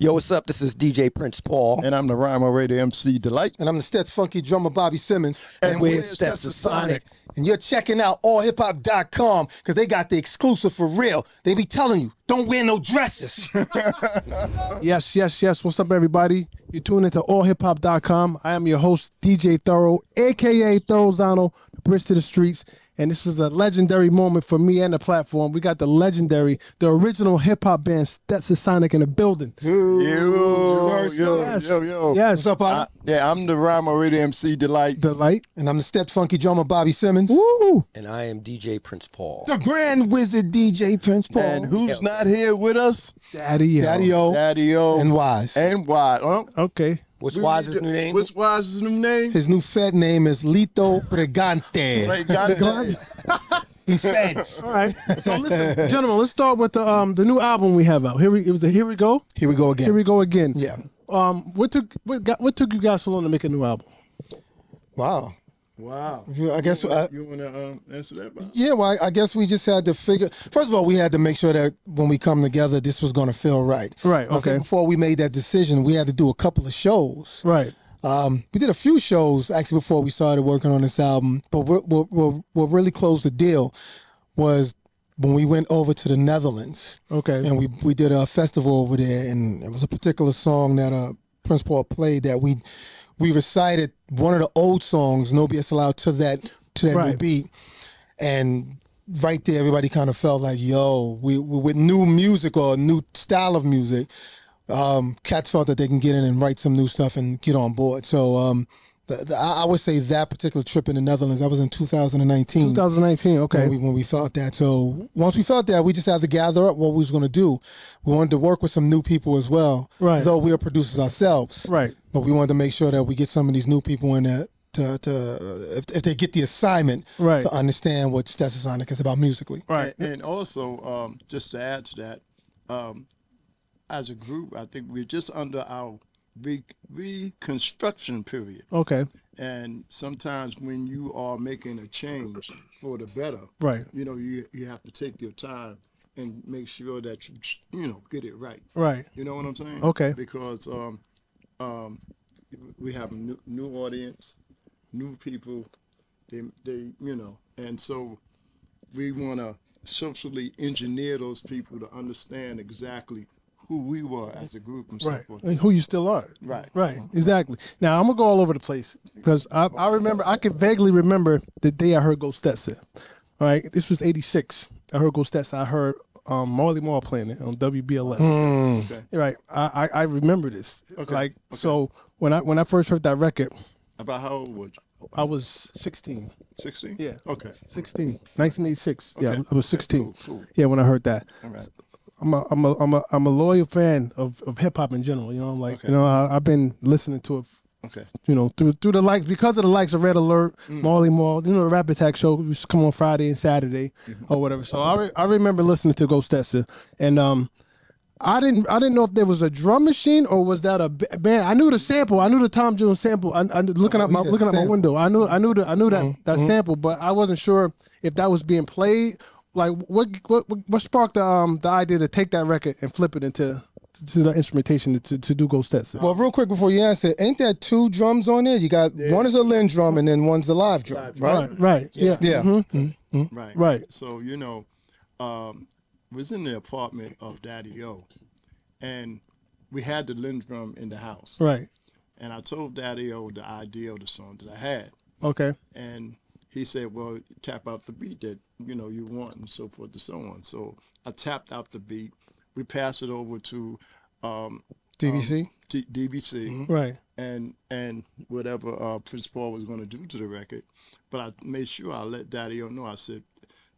Yo, what's up? This is DJ Prince Paul. And I'm the Rhyme Radio MC Delite. And I'm the Stets Funky drummer Bobby Simmons. And, we're Stetsasonic. And you're checking out allhiphop.com because they got the exclusive for real. They be telling you, don't wear no dresses. Yes, yes, yes. What's up, everybody? You're tuning into allhiphop.com. I am your host, DJ Thoro, aka Thorozano, the bridge to the streets. And this is a legendary moment for me and the platform. We got the legendary, the original hip hop band Stetsasonic in the building. Yo, yo, Yes. yo, yo. Yes. What's up, partner? I- yeah, I'm the Rhyme Radio MC Delite. Delite. and I'm the Stets Funky drummer Bobby Simmons. Woo! And I am DJ Prince Paul. The Grand Wizard DJ Prince Paul. And who's not here with us? Daddy. yo. Daddy O Daddy O and Wise. and Why? Huh? Oh. Okay. What's Wise's new name? What's Wise's new name? His new Fed name is Lito Brigante. Ray Gonzalez. He's Feds. All right. So listen, gentlemen, let's start with the um the new album we have out. Here we it was a here we go. Here we go again. Here we go again. Yeah. Um what took what got what took you guys so long to make a new album? Wow. Wow. You- I guess. Uh, You want to um, answer that, Bob? yeah, well, I, I guess we just had to figure. First of all, we had to make sure that when we come together, this was going to feel right. Right, okay. before we made that decision, we had to do a couple of shows. Right. Um, we did a few shows actually before we started working on this album, but what what what, what really closed the deal was when we went over to the Netherlands Okay. and we we did a festival over there, and it was a particular song that uh, Prince Paul played that we we recited one of the old songs, "No BS Allowed," to that to that new beat, and right there, everybody kind of felt like, "Yo, we, we with new music or a new style of music." um, cats felt that they can get in and write some new stuff and get on board. So um, the, the, I I would say that particular trip in the Netherlands that was in 2019. 2019. Okay. When we, when we felt that. So once we felt that, we just had to gather up what we was going to do. We wanted to work with some new people as well. Right. Though we are producers ourselves. Right. But we wanted to make sure that we get some of these new people in there to, to if, if they get the assignment Right. to understand what Stetsasonic is about musically. Right. And, and also, um, just to add to that, um, as a group, I think we're just under our re- reconstruction period. Okay. And sometimes when you are making a change for the better, Right. you know, you you have to take your time and make sure that you you know get it right. Right. You know what I'm saying? Okay. Because um, um, we have a new, new audience, new people. They they you know, and so we want to socially engineer those people to understand exactly who we were as a group and so forth. And who you still are. Right. Right. Exactly. Now I'm gonna go all over the place because I, I remember I can vaguely remember the day I heard Go Stetsa. All right. This was '86. I heard Go Stetsa. I heard um, Marley Marl playing it on WBLS. Okay. Right. I, I I remember this. Okay, Like so when I when I first heard that record, About how old were you? I was 16. 16? Yeah. Okay. 16. 1986. Yeah, I was 16. Cool, cool. Yeah, when I heard that. All right. I'm a I'm a I'm a I'm a loyal fan of, of hip hop in general. You know, I'm like Okay. you know, I, I've been listening to it. Okay. You know, through through the likes because of the likes of Red Alert, Mm. Marley Marl. You know, the Rap Attack show used to come on Friday and Saturday Mm-hmm. or whatever. So I re- I remember listening to Go Stetsa, and um. I didn't. I didn't know if there was a drum machine or was that a band. I knew the sample. I knew the Tom Jones sample. I, I looking out my looking out my window. I knew. I knew. The, I knew that Mm-hmm. that sample, but I wasn't sure if that was being played. Like what what what sparked the um the idea to take that record and flip it into to the instrumentation to to do Go Stetsa. Well, real quick before you answer, ain't there two drums on there? You got one is a Linn drum and then one's the live drum, right? right, right, yeah, Yeah. mhm, Right. Right. So, you know, um, was in the apartment of Daddy O, and we had the Linn drum in the house. right. And I told Daddy O the idea of the song that I had. Okay, And he said, well, tap out the beat that, you know, you want and so forth and so on. So I tapped out the beat. We passed it over to um, DBC. D- DBC right, and and whatever uh, Prince Paul was going to do to the record. But I made sure I let Daddy O know. I said,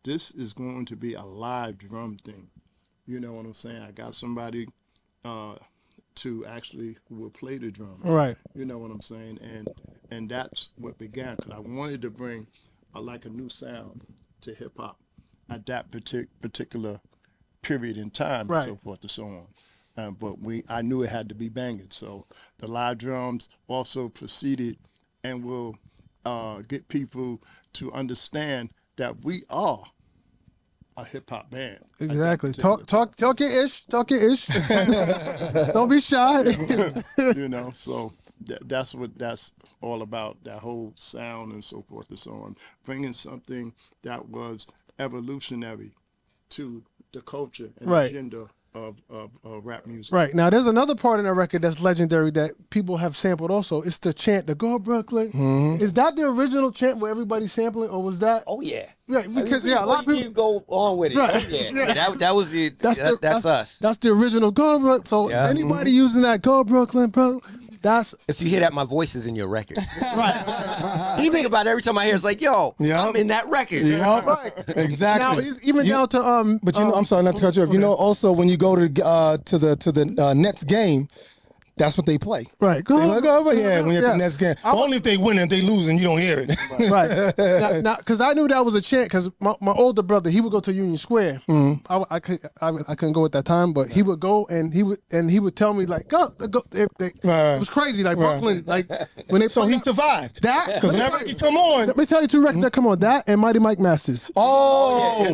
this is going to be a live drum thing. You know what I'm saying? I got somebody uh, to actually will play the drums. right, You know what I'm saying? And and that's what began because I wanted to bring a, like a new sound to hip hop at that partic- particular period in time Right. and so forth and so on. Um, but we, I knew it had to be banging. So the live drums also proceeded and will uh, get people to understand that we are a hip hop band. Exactly. Talk, talk, talk your ish. Talk your ish. Don't be shy. you know so that, that's what that's all about that whole sound and so forth and so on bringing something that was evolutionary to the culture and Right. agenda of, of, of rap music right now, there's another part in the record that's legendary that people have sampled. Also, it's the chant, the "Go Brooklyn." Mm-hmm. Is that the original chant where everybody's sampling, or was that? Oh yeah. Yeah, because yeah, a lot of people. go on with it. Right. Oh, yeah. That, that was the. That's that- the, that's, us. That's the original "Go Brooklyn." So Yeah. anybody using that "Go Brooklyn," bro, that's if you hear that, my voice is in your record. right. you think about it every time I hear, it, it's like, yo, Yeah. I'm in that record. Yeah, Right. exactly. Now, even You- down to um. But you know, um, I'm sorry not to cut you off. You know, also when you go to uh, to the to the uh, Nets game, that's what they play. Right. Go They like, oh, but yeah, when you're Yeah. the next game. I- Only if they win and they lose and you don't hear it. right now because i knew that was a chant because my, my older brother he would go to union square Mm-hmm. I, I, could, I, I couldn't go at that time but he would go and he would and he would tell me like go, go they, they, Right. it was crazy like Right. brooklyn like when they so he that- survived. that Because whenever he come on, let me tell you two records that come on that and mighty mike masters oh, yeah.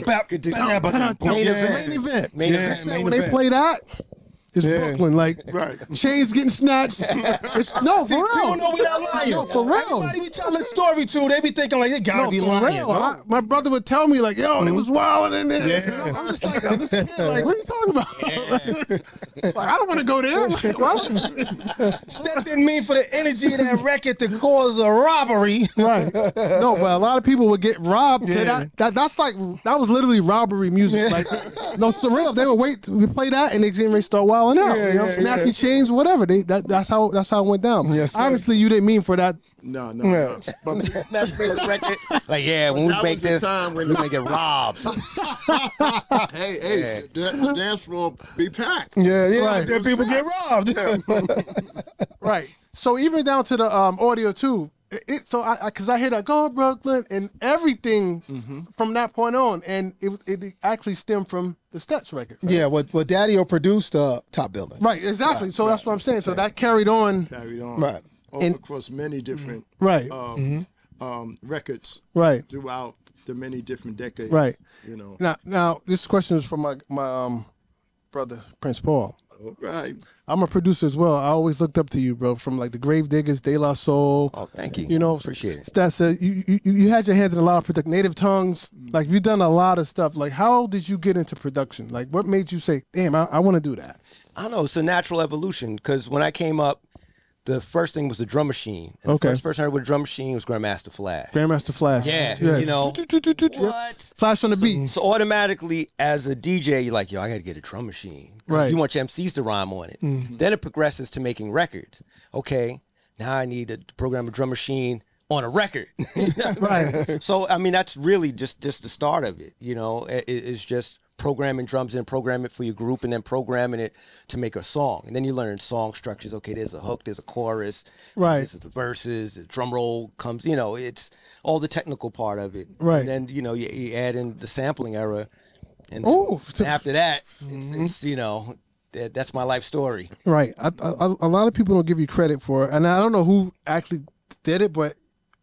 Main yeah. event. main event Main event. I said, when they event. play that it's Yeah. Brooklyn, like Right. chains getting snatched. It's, no, See, for real. people know we not lying. No, for real. Everybody we tell this story to, they be thinking like they gotta No, be lying. real. I- my brother would tell me like, "Yo, it was mm-hmm. wild in there." Yeah. I'm just like, I'm just kid, like, what are you talking about? like, I don't want to go there. Like, why? Step didn't mean for the energy of that record to cause a robbery. right? No, but a lot of people would get robbed. Yeah. That, that that's like that was literally robbery music. Like, no, for real. They would wait to play that, and they didn't really start wilding out. Yeah, you know, yeah, snappy yeah. chains, whatever. They that, that's how that's how it went down. Yes, sir. Obviously, you didn't mean for that. no no, Yeah. no. but That's record. Like, yeah, when we make this, time when- we're gonna get robbed. hey hey the, the dance floor be packed Yeah, yeah. Right. Then people get robbed. Right. So even down to the um, Audio Two. It, it- so I because I, hear that go Brooklyn and everything Mm-hmm. from that point on, and it, it actually stemmed from the Steps record. yeah, what what Daddy O produced uh, Top Billin'. Right. Exactly. so that's what I'm saying. So that carried on. carried on Right. over And- across many different Right. um, um, records Right. throughout the many different decades Right. you know Now, now this question is from my my um, brother Prince Paul. Right I'm a producer as well. I always looked up to you, bro. From like the Gravediggaz, De La Soul. Oh, thank you. You know, appreciate it. That's a, you, you. You had your hands in a lot of product, native tongues. Like you've done a lot of stuff. Like how did you get into production? Like what made you say, "Damn, I, I want to do that"? I don't know. It's a natural evolution because when I came up, the first thing was the drum machine. And Okay. The first person I heard with a drum machine was Grandmaster Flash. Grandmaster Flash. Yeah, you know. What? Flash on the beat. So automatically, as a DJ, you're like, yo, I got to get a drum machine. Right. You want your MCs to rhyme on it. Mm-hmm. Then it progresses to making records. Okay, now I need to program a drum machine on a record. Right. so I mean, that's really just just the start of it. You know, it, it's just programming drums and program it for your group, and then programming it to make a song. And then you learn song structures. Okay, there's a hook, there's a chorus, Right. This is the verses, the drum roll comes. You know, it's all the technical part of it. Right. And then you know you, you add in the sampling era, and Ooh. after that, Mm-hmm. it's you know. That, that's my life story. Right. I, I, a lot of people don't give you credit for it, and I don't know who actually did it, but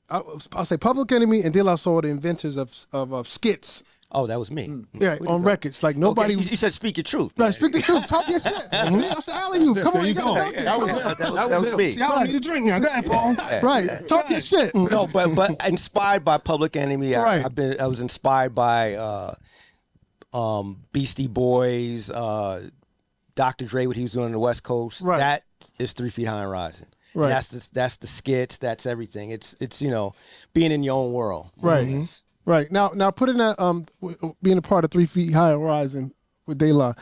I, I'll say Public Enemy and De La Soul, the inventors of of, of skits. Oh, that was me. Yeah, on records. Like Okay, nobody. you, you said speak your truth. Right, speak the truth. Talk your shit. See, that's the alley you. Come There on, you you go. gotta talk it. that was Come that, that that was was me. See, I don't need a drink now. Go ahead, Paul. on. Right. Talk your shit. no, but but inspired by Public Enemy, I, Right. I've been I was inspired by uh, um, Beastie Boys, uh, Dr. Dre, what he was doing on the West Coast. Right. That is Three Feet High and Rising. Right. That's the that's the skits. That's everything. It's it's you know being in your own world. Right. Right. Now now putting that um being a part of Three Feet High and Rising with De La,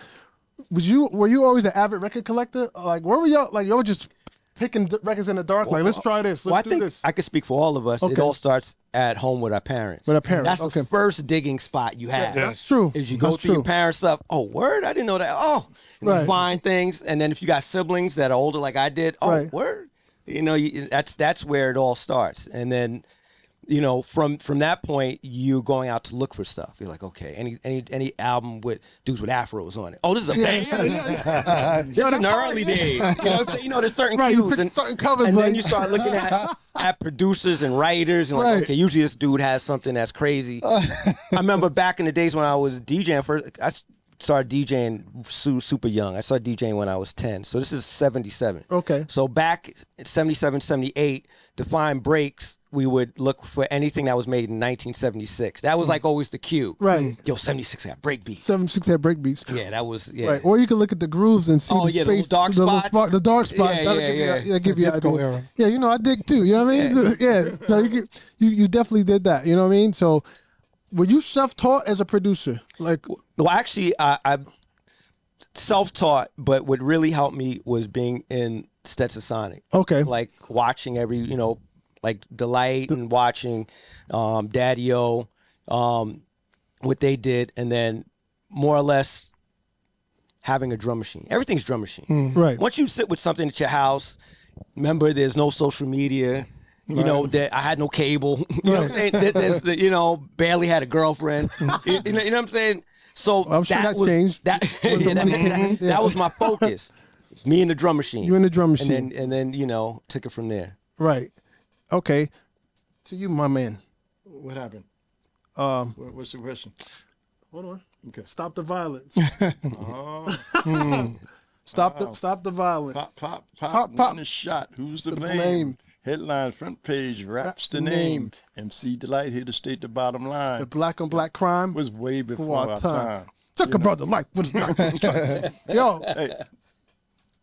was you were you always an avid record collector? Like where were y'all like y'all were just picking d- records in the dark? Like let's try this. Let's Well, I do think this. I could speak for all of us. It Okay. all starts at home with our parents. With our parents, That's okay. the first digging spot you have. That's true. Is you go That's through your parents' stuff. Oh, word! I didn't know that. Oh, and Right. you find things, and then if you got siblings that are older, like I did, oh, Right. word! You know, you, that's that's where it all starts, and then you know, from from that point, you're going out to look for stuff. You're like, okay, any any any album with dudes with afros on it. Oh, this is a band. They're in the early days. You know what You know, there's certain Right, cues and, certain covers, and then you start looking at at producers and writers and like, Right. okay, usually this dude has something that's crazy. I remember back in the days when I was DJing first. I started DJing super young. I started DJing when I was 10. So this is 77. Okay. So back in 77, 78, to find breaks, we would look for anything that was made in 1976. That was hmm. like always the cue. Right. Hmm. Yo, 76 got break beats. Seven six had break beats. Yeah, that was yeah. Right, or you can look at the grooves and see Oh, the yeah, space, little dark the, spots. spot- the dark spots. Yeah, That'll yeah, give you, yeah. that- give you idea. era. Yeah, you know, I dig too. You know what I mean? So, yeah. So you, you you definitely did that. You know what I mean? So were you self taught as a producer? Like, Well, actually, I, I self-taught, but what really helped me was being in Stetsasonic. okay, like watching every you know like delight and watching um daddy o um what they did and then more or less having a drum machine everything's drum machine right, once you sit with something at your house remember there's no social media you know that I had no cable. You know what I'm saying? There- there's you know, barely had a girlfriend. you, you know, you know what I'm saying? So I'm sure that was, changed. That, Was yeah, that, that- Yeah. that was my focus. Me and the drum machine. You and the drum machine. And then and then you know took it from there. right. Okay, to you, my man. What happened? Um, What, what's the question? hold on. Okay. Stop the violence. Oh, Stop the stop the violence. pop, pop, pop, Pop, pop. One shot. Who's the The blame? blame. Headline, front page, raps the name. MC Delite here to state the bottom line. The black on black crime Was way before our our time. time. took a brother life. What is Yo,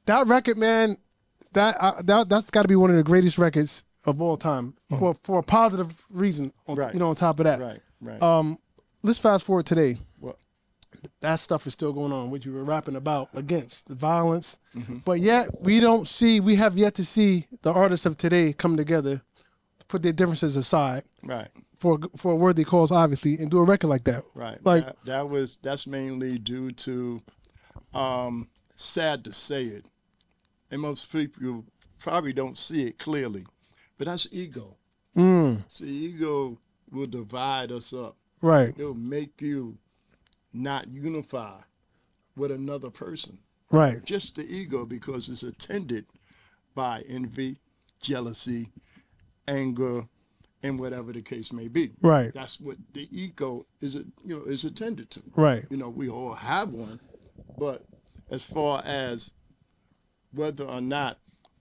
that record, man. That uh, that that's got to be one of the greatest records of all time for for a positive reason. On, Right. You know, on top of that, Right, right. um, let's fast forward today. What? That stuff is still going on, which you were rapping about against the violence, Mm-hmm. but yet we don't see, we have yet to see the artists of today come together, put their differences aside right, for for a worthy cause, obviously, and do a record like that. right. Like, that, that was that's mainly due to, um, sad to say it, and most people probably don't see it clearly, but that's ego. mm, See, ego will divide us up. right, It'll make you not unify with another person. right, Just the ego because it's attended by envy, jealousy, anger, and whatever the case may be. right, That's what the ego is you know is attended to. right, You know, we all have one, but as far as whether or not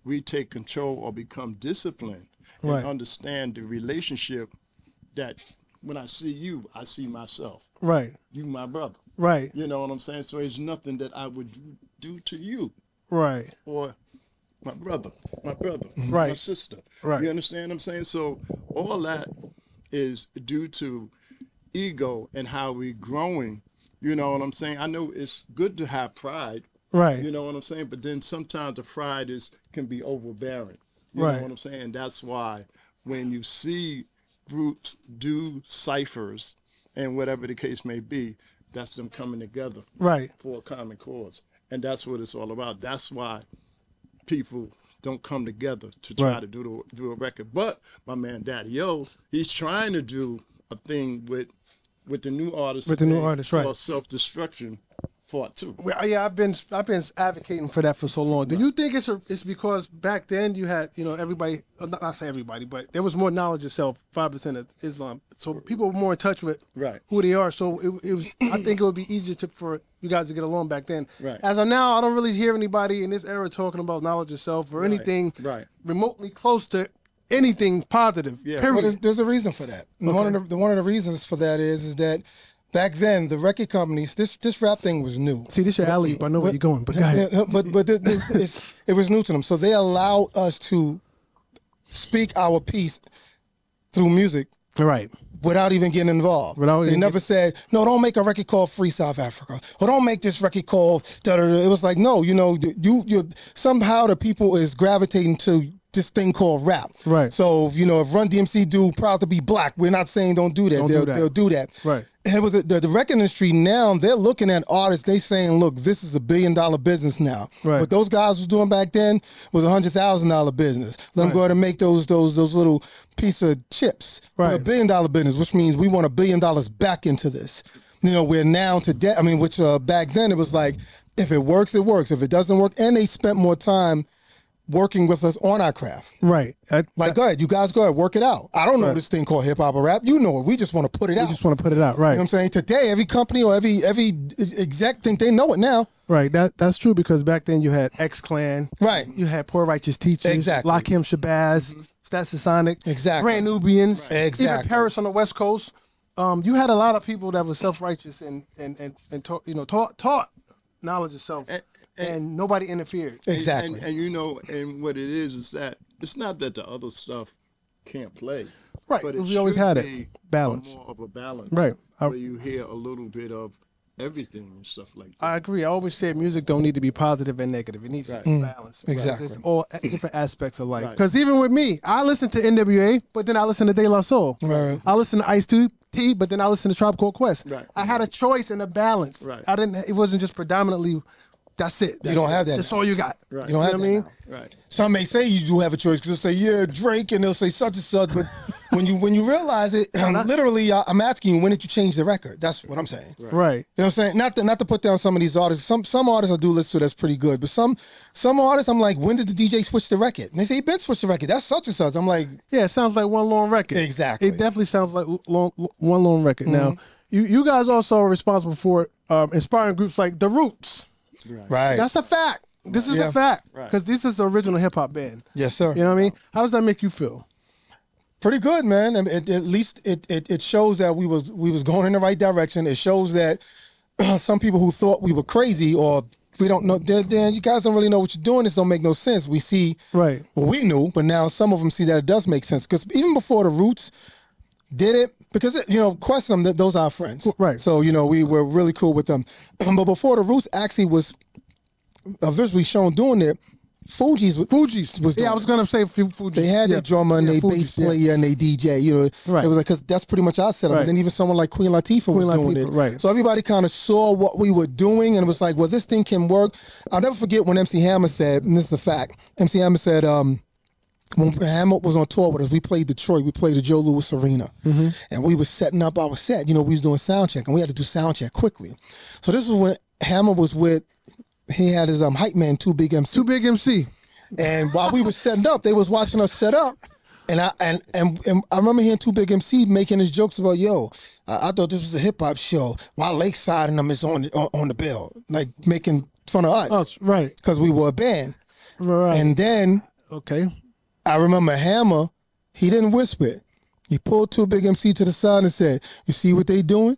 we take control or become disciplined and Right. understand the relationship that when I see you, I see myself. right, You my brother. right, You know what I'm saying? So it's nothing that I would do- to you right, or my brother, my brother, my Right. sister. Right. You understand what I'm saying? So all that is due to ego and how we're growing. You know what I'm saying? I know it's good to have pride. Right, You know what I'm saying? But then sometimes the pride is can be overbearing. You Right. know what I'm saying? That's why when you see groups do ciphers and whatever the case may be, that's them coming together right, for a common cause. And that's what it's all about. That's why people don't come together to try Right. to do the, do a record. But my man Daddy O, he's trying to do a thing with with the new artists. With the new today artists, right. Self Destruction Part Two. Well, yeah, I've been I've been advocating for that for so long. Do you think it's a, it's because back then you had you know everybody uh, not, not say everybody, but there was more knowledge of self, five percent of Islam, so people were more in touch with Right. who they are. So it, it was I think it would be easier to, for you guys to get along back then. Right. As of now, I don't really hear anybody in this era talking about knowledge of self or anything right. remotely close to anything positive. Yeah. Period. Well, there's, there's a reason for that. And One of the, the one of the reasons for that is is that back then the record companies this this rap thing was new. See, this your alley. I know where you're going, but go ahead. But but th- this is it was new to them, so they allowed us to speak our piece through music Right. without even getting involved. Without they never said, no, don't make a record called Free South Africa, or don't make this record called. Da, da, da. It was like, no, you know, you you somehow the people is gravitating to this thing called rap. Right. So you know, if Run DMC do proud to be black, we're not saying don't do that. Don't they'll, that. they'll do that. Right. It was a, the, the record industry now they're looking at artists they saying look this is a billion dollar business now. Right. what those guys was doing back then was a hundred thousand dollar business. Let them go ahead and make those those those little piece of chips. We're a billion dollar business which means we want a billion dollars back into this. You know we're now today i mean which uh, back then it was like if it works it works. If it doesn't work and they spent more time working with us on our craft Right. I, like go ahead you guys go ahead work it out i don't know this thing called hip-hop or rap you know it we just want to put it I out We just want to put it out. Right. you know what I'm saying? Today, every company or every every exec think they know it now. Right. That that's true because back then you had X Clan. Right. You had Poor Righteous Teachers. Exactly. Lakim Shabazz. Stetsasonic. Exactly. Brand Nubians. Even Exactly. Paris on the West Coast. Um, you had a lot of people that were self righteous and and and, and taught, you know taught taught knowledge of self, and, nobody interfered. Exactly. And, and you know, and what it is is that it's not that the other stuff can't play. Right, But we always had it. be Balance. More of a balance. Right. I- where you hear a little bit of everything and stuff like that. I agree. I always say music don't need to be positive and negative. It needs to be mm. balanced. because Exactly. It's all different aspects of life. Right. Because even with me, I listen to NWA, but then I listen to De La Soul. Right. I listen to Ice T, but then I listen to Tribe Called Quest. Right. I had a choice and a balance. Right. I didn't. It wasn't just predominantly. That's it. You don't have that That's now. all you got. Right. You don't have know that what I mean? now. right. Some may say you do have a choice because they'll say yeah Drake and they'll say such and such, but when you when you realize it, literally, uh, I'm asking you when did you change the record? That's what I'm saying. Right. You know what I'm saying? Not to not to put down some of these artists. Some some artists I do listen to that's pretty good, but some some artists I'm like, when did the DJ switch the record? And they say he been switched the record. That's such and such. I'm like, Yeah, it sounds like one long record. Exactly. It definitely sounds like long, one long record. Now, you you guys also are responsible for um, inspiring groups like The Roots. Right? That's a fact. This is Yeah. a fact Right. because this is the original hip hop band. yes, sir. You know what I mean? How does that make you feel? pretty good, man. I mean, it, at least it, it it shows that we was we was going in the right direction. It shows that some people who thought we were crazy or we don't know, Dan, Dan, you guys don't really know what you're doing. This don't make no sense. We see Right. what we knew, but now some of them see that it does make sense. Because even before the Roots did it, because you know, Quest them, those are our friends, Right. So you know, we were really cool with them. but before the Roots actually was uh, visually shown doing it, Fugees Fugees. was yeah, I was gonna say Fu- Fugees. They had yeah. their drummer and Yeah, their bass yeah. player and their DJ. You know, Right. it was like because that's pretty much our setup. Right. And then even someone like Queen Latifah was Queen doing it. right. So everybody kind of saw what we were doing and it was like, well, this thing can work. I'll never forget when MC Hammer said, and this is a fact. MC Hammer said, um, when Hammer was on tour with us, we played Detroit. We played the Joe Louis Arena, Mm-hmm. and we were setting up our set. You know, we was doing sound check, and we had to do sound check quickly. So this was when Hammer was with. He had his um hype man, Too Big MC. Too Big MC. And while we were setting up, they was watching us set up. And I and and, and I remember hearing Too Big MC making his jokes about, yo, I, I thought this was a hip hop show. While Lakeside and them is on the, on, on the bill, like making fun of us. Oh, us right. because we were a band. Right. And then okay. I remember Hammer, he didn't whisper it. He pulled Too Big MC to the side and said, "You see what they doing?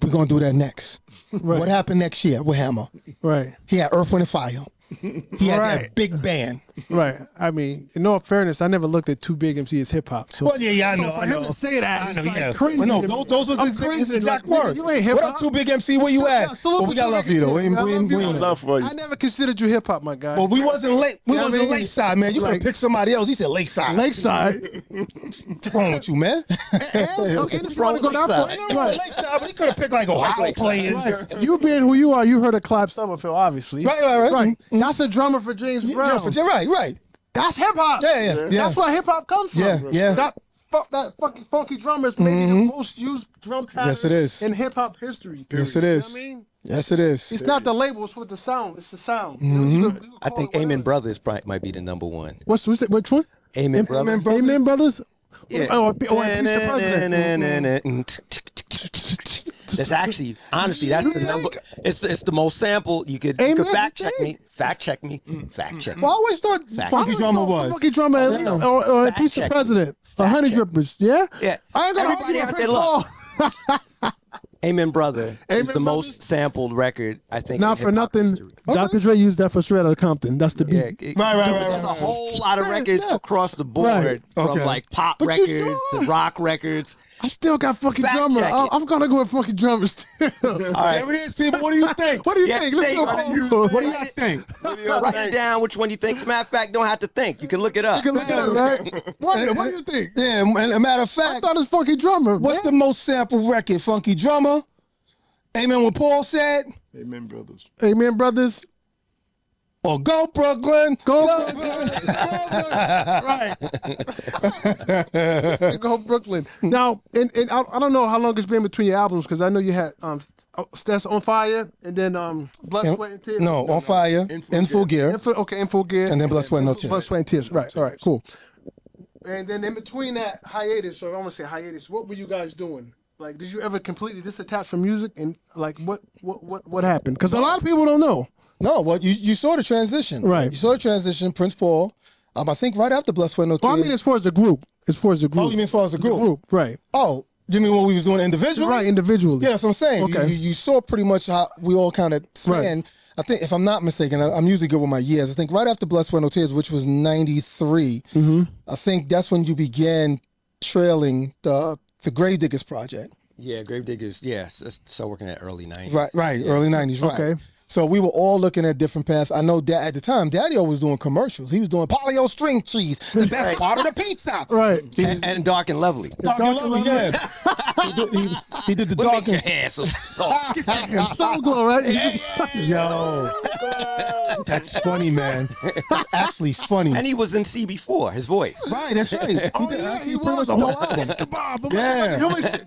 We're gonna do that next." What happened next year with Hammer? Right. He had Earth, Wind, and Fire. He had Right. that big band. Right. I mean, in all fairness, I never looked at Too Big MC as hip hop. So Well, yeah, yeah, I so know, for I him know. to say that, I it's know, like yeah. cringy But no, to me. those, those was his, his cringing, exact like, words. You ain't hip What up, Too Big MC? Where you at? Salute Well, we got love for you though. We, nigga. We, love we, I we, Love for you. I never considered you hip hop, my guy. but we wasn't late. We Yeah, wasn't mean, Lakeside, man. You could like- have picked somebody else. He said Lakeside. Lakeside. What's wrong with you, man? okay, if you want to go that far, Lakeside, but he could have picked like Ohio players. Right. You being who you are, you heard of Clyde Stubblefield, obviously. Right, right, right. Mm-hmm. That's a drummer for James Brown. Yeah, for, right, right. That's hip hop. Yeah, yeah, yeah. That's where hip hop comes from. Yeah, yeah. That fuck that funky funky drummer is maybe the most used drum pattern Yes, it is. in hip hop history. Yes, it is. You know what I mean? Yes, it is. It's not the label, it's with the sound. It's the sound. Mm-hmm. You know, you could- you could I think it. Amen Brothers probably might be the number one. What's, what's it? Which one? Amen Brothers. Amen Brothers. Amen Brothers? Yeah. Oh, or, or Peace the President. That's actually, honestly, that's the number. It's it's the most sample. You could, you could fact check me. Fact check me. Mm. Fact check mm. me. Well, I always thought Fact. Funky Drummer was. Funky drummer, or, or Fact Peace the check. President. A Fact honey check. drippers, yeah? Yeah. I ain't gonna Everybody argue has with their Pitch luck. Fall. Amen Brother is the Brothers? most sampled record I think. Not in for nothing, history. Dr. Dre used that for Straight Outta Compton. That's the beat. Yeah, it- Right, right, right, There's a whole lot of records yeah. across the board, Right. from like pop But records to rock records. I still got funky Fact drummer. I, I'm gonna go with funky drummer still. All right. There it is, people. What do you think? what do you Yeah, think? Let's go. what you- What what do y'all think? What do y'all Write it think? down which one you think. As a matter of fact, don't have to think. You can look it up. You can look at it, right? What, what do you think? Yeah, and a matter of fact, I thought it was funky drummer. what's the most sampled record? Funky Drummer? Amen what Paul said? Amen, brothers. Amen, brothers? Or Go Brooklyn? Go, right. go Brooklyn. Now, and, and I, I don't know how long it's been between your albums because I know you had um that's on fire and then um blood, sweat, and tears. No, on fire, In Full in full gear, Info, okay, full gear. and then Blood, Sweat, No Tears. Blood, sweat, and tears. Right. All right. Cool. And then in between that hiatus, so I'm gonna say hiatus. What were you guys doing? Like, did you ever completely disattach from music? And like, what what what what happened? Because a lot of people don't know. No, well, you, you saw the transition. Right. You saw the transition, Prince Paul. Um, I think right after Sweat, No Well, I mean, as far as the group, as far as the group. oh, you mean as far as the The group? group, right? Oh, you mean what we was doing individually? Right, individually. Yeah, that's what I'm saying. You- Okay. You, you saw pretty much how we all kind of span. I think, if I'm not mistaken, I, I'm usually good with my years. I think right after Sweat, No Tears, which was '93, Mm-hmm. I think that's when you began trailing the the Gravediggaz project. Yeah, Gravediggaz. Yeah, so working at early '90s. Right, right, early '90s. Right. Okay. So we were all looking at different paths. I know that at the time, Daddy was doing commercials. He was doing Polly-O string cheese, the best part of the pizza. Right. He And, and Dark and Lovely. Dark and Lovely, yeah. he, did, he, he did the What dark makes your and hair so soft? Soul Glo, right? yo. That's funny, man. Actually funny. and he was in CB4. His voice. Right, that's right. He oh, did yeah, actually he pretty was. much the whole Oh, album. Kebab. Yeah.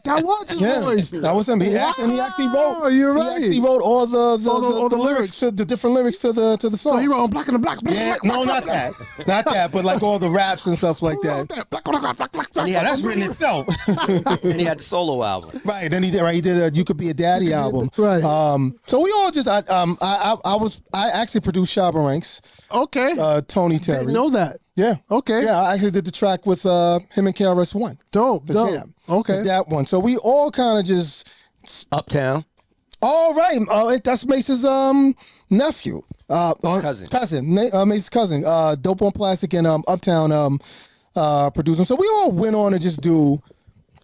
That was his Yeah, voice. that was him. He, actually, and he actually wrote. Oh, you're He right. actually wrote all the the, All the- the, all the the lyrics lyrics. to the different lyrics to the to the song. So he wrote on Black and the Blacks. Black yeah, and the no, Blacks, not that, not that, but like all the raps and stuff like that. Black, black, black, black, black, black, Yeah, that's written itself. and he had the solo album. right. Then he did. Right. He did. A, you could be a daddy album. Right. Um. So we all just. I um. I I, I was. I actually produced Shabba Ranks. Okay. Uh. Tony Terry. Didn't know that. Yeah. Okay. Yeah. I actually did the track with uh him and KRS One. Dope. The dope. jam. Okay. That one. So we all kind of just. Uptown. All right. Uh, that's Mace's um nephew. Uh, uh, Cousin. Cousin. Ma- uh, Mace's cousin. Uh, Dope on Plastic and um Uptown um uh producing. So we all went on to just do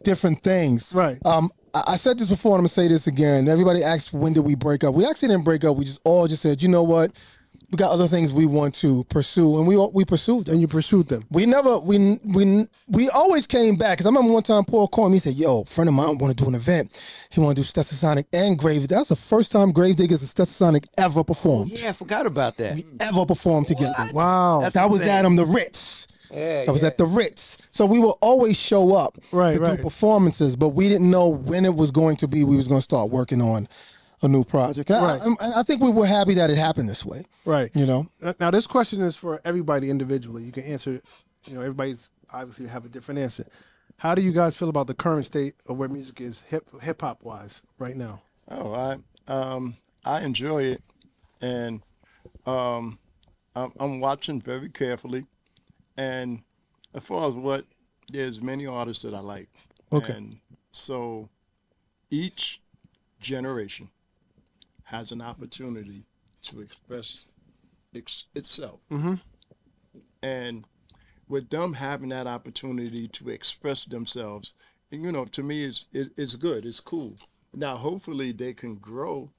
different things. Right. Um. I I said this before, and I'm gonna say this again. Everybody asked when did we break up? We actually didn't break up. We just all just said, you know what, we got other things we want to pursue, and we all- we pursued them. And you pursued them. We never we we we always came back because I remember one time Paul called me. He said, "Yo, friend of mine want to do an event. He want to do Stetsasonic and Grave. That was the first time Gravediggaz and Stetsasonic ever performed. Yeah, I forgot about that. We Ever performed together. Wow. That's That was insane. at um the Ritz. Yeah, That was yeah. at the Ritz. So we would always show up Right, to right. do performances, but we didn't know when it was going to be. We was going to start working on a new project. I- Right. I, I think we were happy that it happened this way. Right. You know. Now this question is for everybody individually. You can answer. You know, everybody's obviously have a different answer. How do you guys feel about the current state of where music is hip hip hop wise right now? Oh, I um I enjoy it, and um I'm, I'm watching very carefully, and as far as what there's many artists that I like, Okay. and so each generation has an opportunity to express ex- itself, Mm-hmm. and with them having that opportunity to express themselves, you know, to me is is it's good. It's cool. Now, hopefully, they can grow,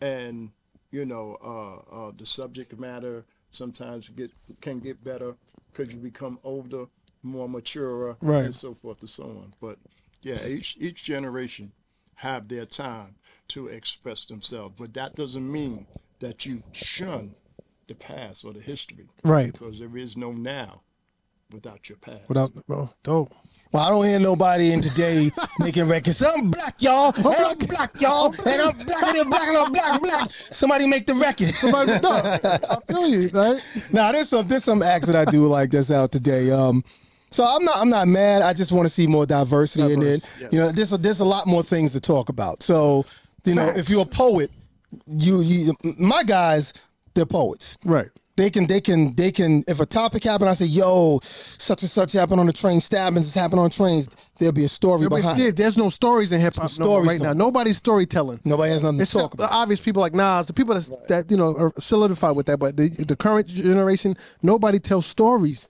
and you know, uh, uh, the subject matter sometimes get can get better because you become older, more mature, Right. and so forth and so on. But yeah, each each generation have their time to express themselves, but that doesn't mean that you shun the past or the history Right. because there is no now without your past. Without well, dope. Well, I don't hear nobody in today making records. I'm black, y'all. And I'm black, y'all. And I'm black, and I'm black, and I'm black, black. Somebody make the record. Somebody, no, I feel you, right? now, there's some there's some acts that I do like that's out today. Um, so I'm not I'm not mad. I just want to see more diversity in it. Diverse, You know, there's a, there's a lot more things to talk about. So you know, if you're a poet, you you my guys, they're poets. Right. They can, they can, they can. If a topic happened, I say, "Yo, such and such happened on the train. Stabbings has happened on trains." There'll be a story Everybody's behind. There's no stories in hip hop no right now. Nobody's storytelling. Nobody has nothing to talk about. the obvious people like Nas, the people that's, that you know are solidified with that. But the the current generation, nobody tells stories.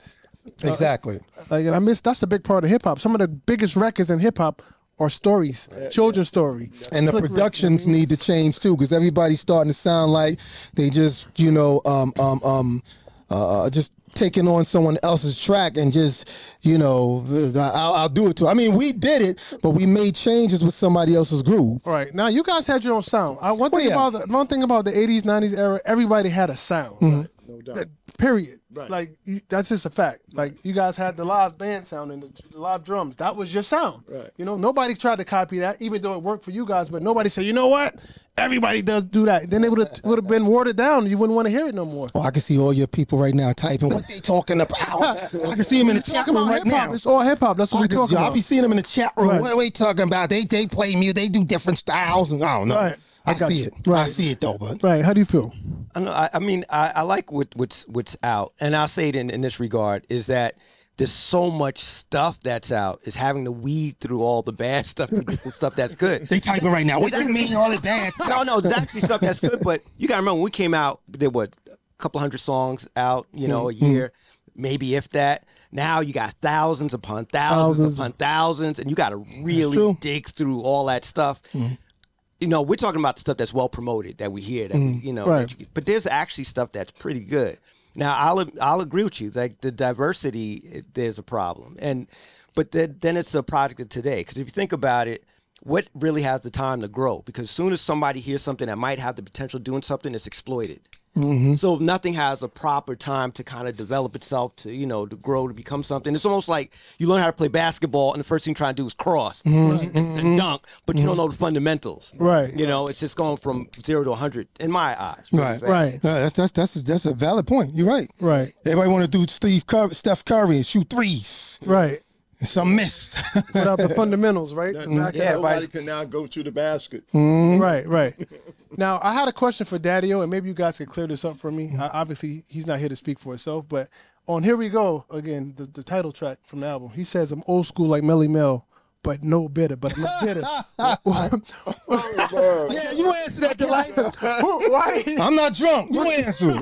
Exactly. Like, and I miss that's a big part of hip hop. Some of the biggest records in hip hop are stories, children's story. and the productions need to change too because everybody's starting to sound like they just you know um um um uh just taking on someone else's track and just you know I'll, I'll do it too. I mean we did it, but we made changes with somebody else's groove. All right, now you guys had your own sound. I, one thing Well, yeah. about the one thing about the '80s, '90s era, everybody had a sound. Mm-hmm. No doubt. That- Period. Like you, that's just a fact. Like you guys had the live band sound and the, the live drums. That was your sound. Right. You know, nobody tried to copy that, even though it worked for you guys. But nobody said, you know what? Everybody does do that. Then it would have would have been watered down. You wouldn't want to hear it no more. Oh, I can see all your people right now typing what they talking about. I can see them in the chat room right hip hop. now. It's all hip hop. That's what I we could- talking about. I'll be seeing them in the chat room. Right. What are we talking about? They they play music. They do different styles. I don't know. Right. I, I see you. it. I see it though, but Right. How do you feel? I know. I, I mean, I, I like what, what's what's out, and I'll say it in, in this regard is that there's so much stuff that's out. Is having to weed through all the bad stuff to get the stuff that's good. they typing right now. What do you mean all the dance? No, no, it's actually stuff that's good. But you gotta remember when we came out, we did what a couple hundred songs out, you know, a mm-hmm. year, maybe if that. Now you got thousands upon thousands, Thousands. upon thousands, and you got to really dig through all that stuff. Mm-hmm. You know, we're talking about the stuff that's well promoted that we hear that we, mm, you know, Right. you- but there's actually stuff that's pretty good. Now, I'll I'll agree with you. Like the diversity, it, there's a problem, and but then then it's a product of today. Because if you think about it, what really has the time to grow? Because as soon as somebody hears something that might have the potential doing something, it's exploited. Mm-hmm. So nothing has a proper time to kind of develop itself to you know to grow to become something. It's almost like you learn how to play basketball, and the first thing you try to do is cross mm-hmm. mm-hmm. and dunk, but you don't know the fundamentals. Right. You know, it's just going from zero to hundred in my eyes. Right. Right. No, that's that's that's a, that's a valid point. You're right. Right. Everybody want to do Steve Curry, Steph Curry and shoot threes Right. And some miss. Without the fundamentals, right? That- Back Yeah, nobody right. can now go to the basket. Mm-hmm. Right, right. Now, I had a question for Daddy-O, and maybe you guys could clear this up for me. Mm-hmm. I, obviously, he's not here to speak for himself, but on Here We Go, again, the, the title track from the album, he says, I'm old school like Melle Mel, but no bitter, but I'm not bitter. yeah, you answer that, Delite. I'm not drunk. You answer.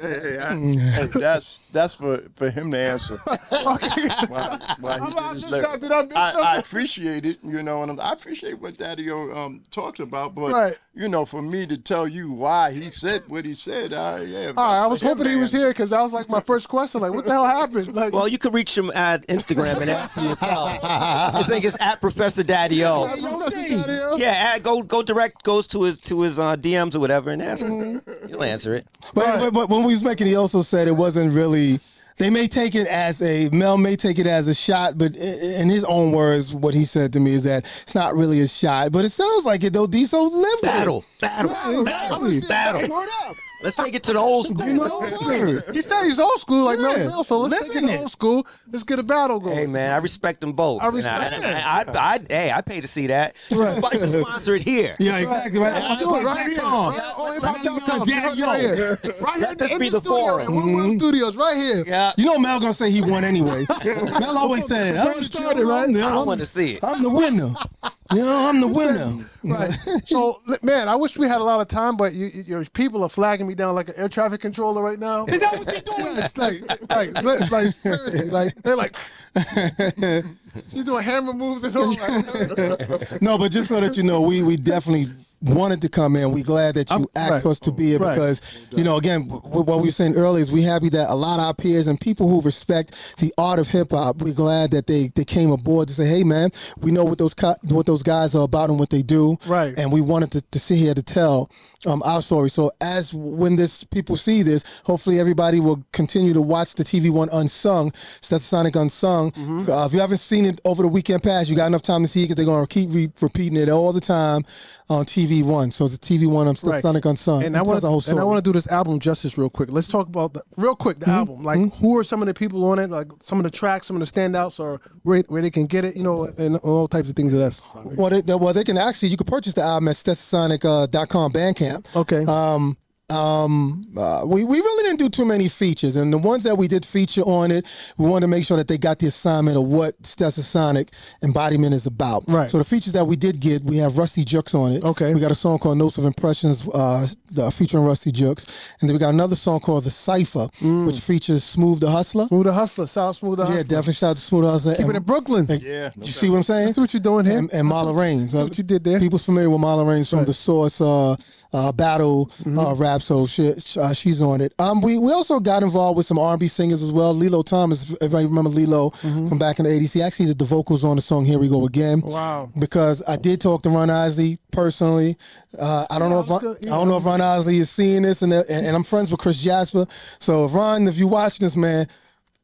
Hey, I- hey, that's that's for, for him to answer. Why- why I'm did not his just lyric. trying to- I'm- I, I appreciate it, you know, and I appreciate what Daddy O um talks about, but Right. you know, for me to tell you why he said what he said, I yeah. All right, I was hoping he was answer. here because that was like my first question. Like, what the hell happened? Like, Well, you could reach him at Instagram and ask him yourself. I think it's at Professor Daddy O. Daddy-O. Yeah, at, go go direct goes to his to his uh, DMs or whatever and ask him. He'll answer it. But, but, but when we was making, he also said it wasn't really. They may take it as a Mel may take it as a shot, but in his own words, what he said to me is that it's not really a shot. But it sounds like it though. Diesel live with it. Battle, battle, exactly. battle. Word up. Let's take it to the old school. You know, word. he said he's old school like Melle Yeah, Mel, so let's live take it to it. old school. Let's get a battle going. Hey man, I respect them both. I respect And it. I, I, I, I, hey, I pay to see that. Somebody should sponsor it here. Yeah, exactly. Right. Let's do it right here. Right. Oh, hip hop dot Right here. Right here. Let this in be the studio, forum. in One mm-hmm. Studios, right here. Yeah, You know Mel gonna say he won anyway. Mel always said it. I'm First the started, right? I'm, I want to see it. I'm the winner. You know, I'm the winner. Right. So, man, I wish we had a lot of time, but you, you, your people are flagging me down like an air traffic controller right now. Is that what you're doing? Yes, like, like, like, like, seriously, like they're like, she's doing hammer moves and all. Like, No, but just so that you know, we we definitely wanted to come in. We glad that you I'm- asked right. for us to be here Right. because you know, again, what we were saying earlier is we happy that a lot of our peers and people who respect the art of hip hop, we're glad that they they came aboard to say, hey man, we know what those what those guys are about and what they do, Right. And we wanted to, to sit here to tell um, our story. So as when this people see this, hopefully everybody will continue to watch the TV One Unsung, Stetsasonic Unsung. Mm-hmm. Uh, if you haven't seen it over the weekend past, you got enough time to see it because they're going to keep re- repeating it all the time on TV One. So it's a TV One. I'm Right. Stetsasonic Unsung. and I want to and I want to do this album justice real quick. Let's talk about the real quick the Mm-hmm. album. Like, who are some of the people on it? Like, some of the tracks, some of the standouts, or where, where they can get it. You know, and all types of things of that. Well, they, well, they can actually you can purchase the album at Stetsasonic.com Bandcamp. Okay. Um, um, uh, we we really didn't do too many features, and the ones that we did feature on it, we wanted to make sure that they got the assignment of what Stetsasonic embodiment is about. Right. So the features that we did get, we have Rusty Juxx on it. Okay. We got a song called Notes of Impressions, uh, featuring Rusty Juxx, and then we got another song called The Cipher, which features Smooth the Hustler. Smooth the hustler, South Smooth the Hustler. Yeah, definitely shout out to Smooth the Hustler. Keep it in Brooklyn. and- Yeah, no you see what I'm saying? That's what you're doing here. and, and Marla Rains. That's what you did there. People's familiar with Marla Rains from the Source uh, uh, Battle Mm-hmm. uh, rap, so she, uh, she's on it. Um, we we also got involved with some R&B singers as well. Lillo Thomas, if I remember Lillo Mm-hmm. from back in the '80s, he actually did the vocals on the song "Here We Go Again." Wow. Because I did talk to Ron Isley personally. Uh, I don't know if I was Ron, gonna- I don't know if Ron Isley is seeing this, and, and and I'm friends with Chris Jasper. So Ron, if you're watching this, man.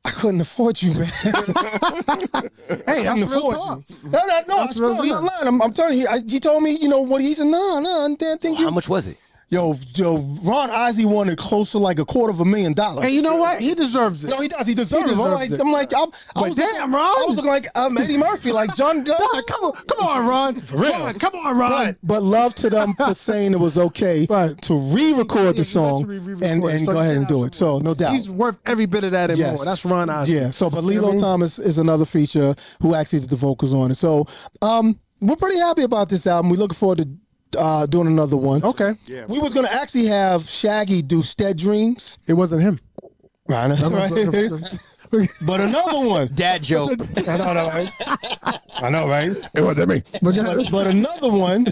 I couldn't afford you, man. Hey, couldn't that's real afford talk. you. No, no, no. I That's swear, real I'm not deal. lying. I'm, I'm telling you. I, he told me, you know what? He said, no, no, I didn't think you. How much was it? Yo, yo, Ron Isley wanted close to like a quarter of a million dollars. Hey, you know what? He deserves it. no, he does. He deserves, it. I'm like, it. I'm like, I'm, I was damn, Ron. I was looking like um, Eddie Murphy, like John. John come on, come on, Ron. For real. Ron, come on, Ron. but, but love to them for saying it was okay Right. to re-record the song he has to re-record and, and So go ahead and do it. So no doubt. He's worth every bit of that and Yes. more. That's Ron Isley. Yeah. So, but You know Lillo I mean? Thomas is another feature who actually did the vocals on it. So, um, we're pretty happy about this album. We're looking forward to uh, doing another one. Okay. Yeah. We was gonna actually have Shaggy do Stead Dreams. It wasn't him. Right. right. but another one. Dad joke. I know, right? I know, right? It wasn't me. But, But, but another one,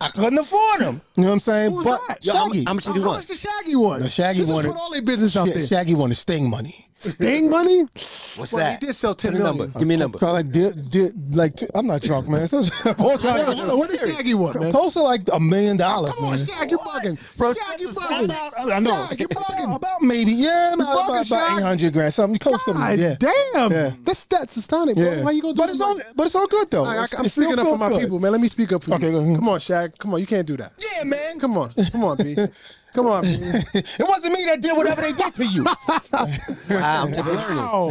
I couldn't afford them. You know what I'm saying? Who's but that? Yo, how, Shaggy. mu- how much did he How want? much the Shaggy one? The Shaggy Just wanted- put all their business out Sha- there. Shaggy wanted Sting money. Sting money? What's Well, that? he did sell ten million. Give me a number. Give me a number. Cause like, did, did, like t- I'm not drunk, man. So, Hold on, hold on. What did Shaggy want, man? Close to like a million dollars, Come man. on, Shag, you're bugging. Shag, you're bugging. I know. Shag, you're bugging. About maybe, yeah, about, bugging, about, 800 grand, something close to God yeah. damn. Yeah. That's that's astounding, bro. Yeah. How you gonna do but it's that? all, but it's all good though. I, It's- am it speaking up for my good. people, man. Let me speak up for Okay, you. go ahead. Come on, Shag. Come on, you can't do that. Yeah, man. Come on, come on, B. Come on, B. It wasn't me that did whatever they did to you. Wow, Wow.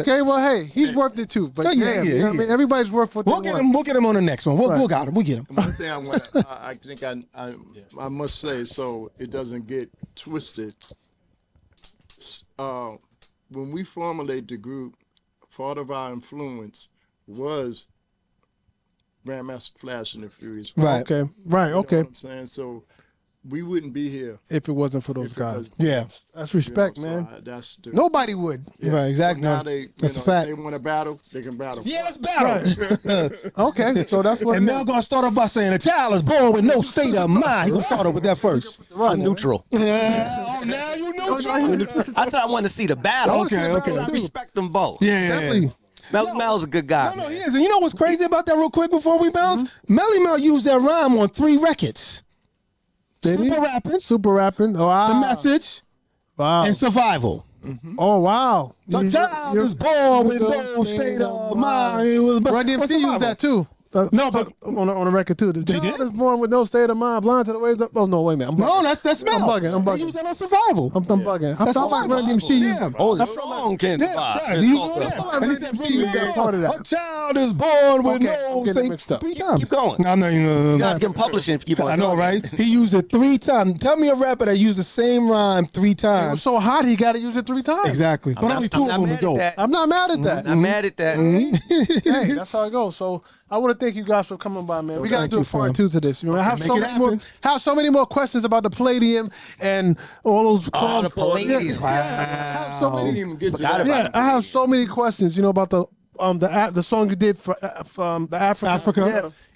okay, well, hey, he's worth it too. But Yeah, yeah, damn, yeah, you know what I mean, everybody's worth what We'll they get want. him. We'll get him on the next one. We'll, Right. we'll got him. We'll get him. One thing I want, I, I think I, I, I must say, so it doesn't get twisted. Uh, when we formulate the group, part of our influence was Grandmaster Flash and the Furious. Right. Okay, right, You know okay. what I'm saying so. We wouldn't be here. If it wasn't for those guys, was- Yeah. that's you know, respect, so man. I- that's the, Nobody would. yeah. Right, exactly. Now they, you that's a fact. If they want to battle, they can battle. Yeah, let's battle. Okay, so that's what. And it Mel gonna start off by saying a child is born with no state of mind. He gonna start off with that first. I'm neutral. Yeah. Oh, now you know. I said I want to see the battle. Okay, okay. I respect them both. Yeah, yeah, Definitely. yeah. Mel, Mel's a good guy. No, no, he is. And you know what's crazy about that, real quick, before we bounce? Melle Mel used that rhyme on three records. Did he? Super rapping, Super rapping. Oh, wow. the message, Wow. and survival. Mm-hmm. Oh, wow. The child is born with no state of mind. He was Run DMC used that too. Uh, No, but- on the, on the record too. The They child did? is born with no state of mind, blind to the ways up. Oh no, wait a minute. I'm No, that's that's Mel. I'm bugging, I'm bugging. use that on survival. I'm, I'm bugging. I That's felt like survival. Run DMC used. Yeah. Oh, the strong can Yeah, survive. yeah, It's he used that. And he said, Run DMC used that part of that. A child is born with Okay, no state. Three times. keep going. No, no, no, no, You no. gotta publishing if you keep on I know, right? He used it three times. Tell me a rapper that used the same rhyme three times. It was so hot he got to use it three times. Exactly. But only two of them mad was at dope. that. I'm not mad at that. I'm mad at that. hey, that's how it goes. So I want to thank you guys for coming by, man. We got to do you, a part two to this. You know, I have so many more, have so many more questions about the Palladium and all those. Oh, the. Palladium. Yeah, I have so many didn't even get to Forgot that. about Yeah, I have so many questions. You know about the um the the song you did for uh, from the Africa Africa.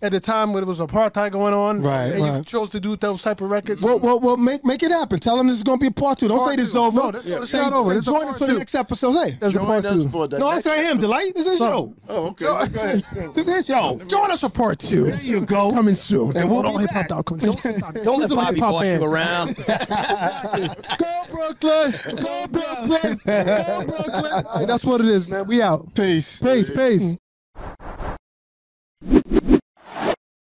Yeah, at the time when it was apartheid going on. Right, And you chose to do those type of records. Well, well, well, make make it happen. Tell them this is gonna be a part two. Don't Part say this is over. No, this- this is Say- not over. say This is a join us for the next episode. Hey, There's a Join part two. no, I say him. Delite. This is show. Oh, okay. Go ahead. This is show. Join us for part two. There you go. Coming soon. And we'll on be back. hiphop.com. Don't let Bobby boss you around. Go Brooklyn. Go Brooklyn. Go Brooklyn. Hey, that's what it is, man. We out. Peace. Peace, peace.